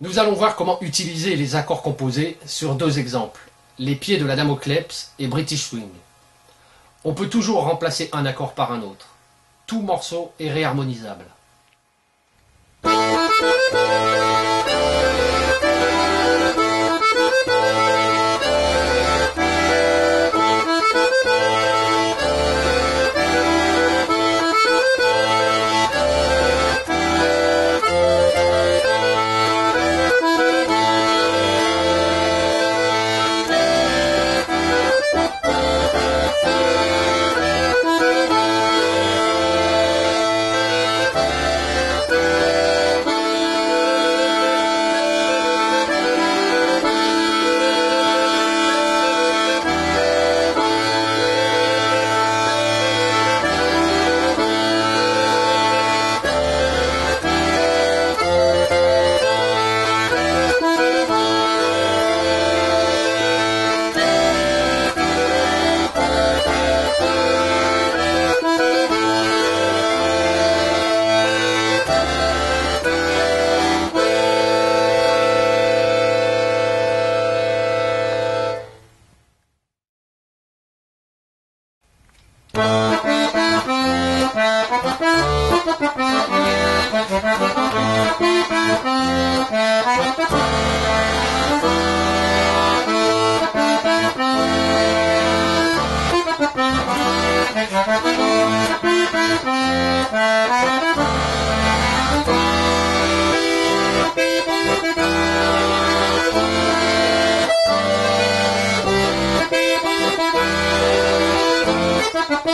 Nous allons voir comment utiliser les accords composés sur deux exemples, les pieds de la dame et British Swing. On peut toujours remplacer un accord par un autre. Tout morceau est réharmonisable.